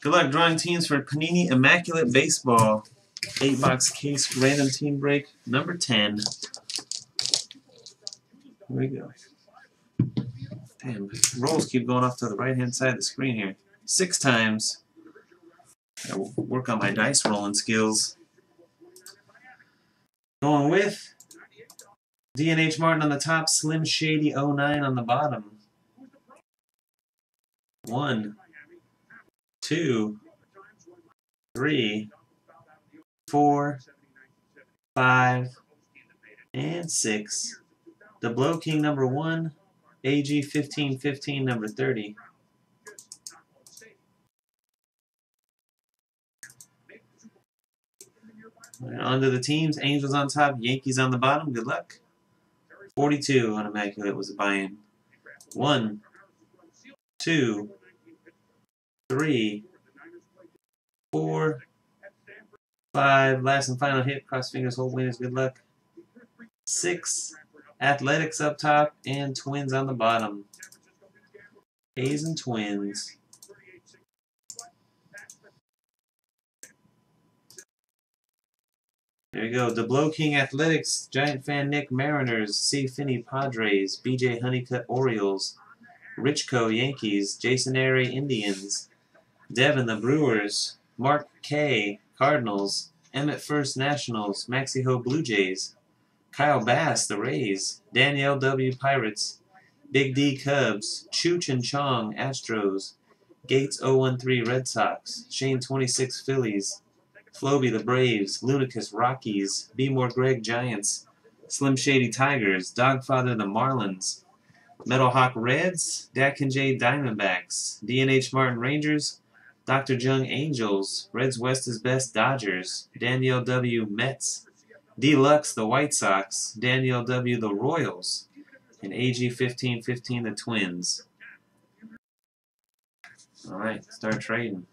Good luck drawing teams for Panini Immaculate Baseball. 8 box case random team break number 10. Here we go. Damn, rolls keep going off to the right hand side of the screen here. Six times. I work on my dice rolling skills. Going with DNH Martin on the top, Slim Shady 09 on the bottom. One, two, three, four, five, and six. The Blow King number one, AG 1515 number 30. Right, on to the teams. Angels on top, Yankees on the bottom. Good luck. 42 on Immaculate was a buy-in. One, two, three, four, five. Last and final hit. Cross fingers, hold winners. Good luck. Six. Athletics up top and Twins on the bottom. A's and Twins. There you go. The Blow King Athletics, Giant Fan Nick Mariners, C. Finney Padres, BJ Honeycutt Orioles, Richco Yankees, Jason Airy Indians, Devin the Brewers, Mark K Cardinals, Emmett First Nationals, Maxie Ho Blue Jays, Kyle Bass the Rays, Danielle W. Pirates, Big D Cubs, Chooch and Chong Astros, Gates 013 Red Sox, Shane 26 Phillies, Floby the Braves, Lunicus Rockies, Be More Greg Giants, Slim Shady Tigers, Dogfather the Marlins, Metal Hawk Reds, Dak and J Diamondbacks, DNH Martin Rangers, Dr. Jung Angels, Reds West is Best Dodgers, Daniel W Mets, Deluxe the White Sox, Daniel W the Royals, and AG 1515 the Twins. Alright, start trading.